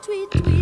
tweet, tweet.